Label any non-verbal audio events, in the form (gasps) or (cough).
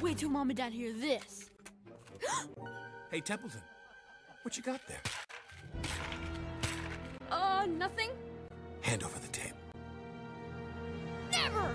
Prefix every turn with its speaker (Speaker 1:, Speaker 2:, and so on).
Speaker 1: Wait till Mom and Dad hear this. (gasps)
Speaker 2: hey, Templeton, what you got there?
Speaker 1: Uh, nothing.
Speaker 2: Hand over the tape. Never!